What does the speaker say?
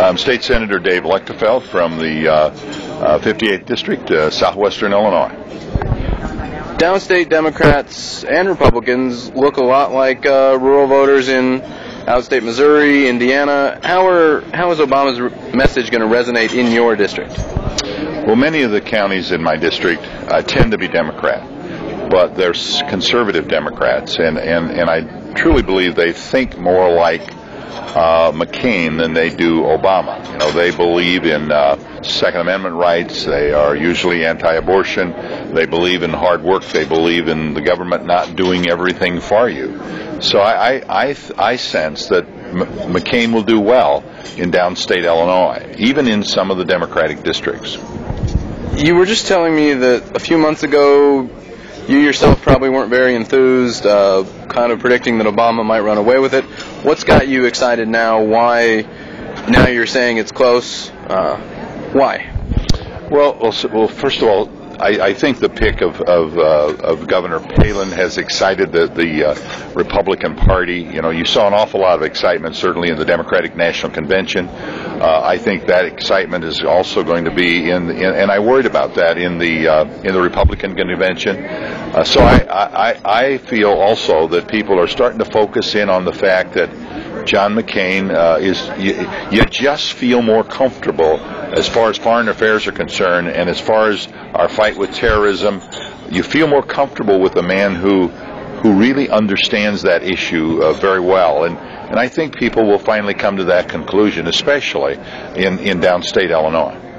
I'm State Senator Dave Luechtefeld from the uh, uh, 58th District, uh, Southwestern Illinois. Downstate Democrats and Republicans look a lot like uh, rural voters in outstate Missouri, Indiana. How are how is Obama's message going to resonate in your district? Well, many of the counties in my district uh, tend to be Democrat, but they're conservative Democrats, and, and, and I truly believe they think more like uh, McCain than they do Obama. You know, they believe in uh, Second Amendment rights. They are usually anti-abortion. They believe in hard work. They believe in the government not doing everything for you. So I, I, I, I sense that McCain will do well in downstate Illinois, even in some of the Democratic districts. You were just telling me that a few months ago, you yourself probably weren't very enthused, uh, kind of predicting that Obama might run away with it. What's got you excited now? Why? Now you're saying it's close. Uh, why? Well, well, well first of all, I, I think the pick of of, uh, of Governor Palin has excited the the uh, Republican Party. You know, you saw an awful lot of excitement, certainly in the Democratic National Convention. Uh, I think that excitement is also going to be in, in and I worried about that in the uh, in the Republican convention. Uh, so I, I I feel also that people are starting to focus in on the fact that John McCain uh, is you, you just feel more comfortable as far as foreign affairs are concerned, and as far as our fight with terrorism, you feel more comfortable with a man who who really understands that issue uh, very well, and and I think people will finally come to that conclusion, especially in in downstate Illinois.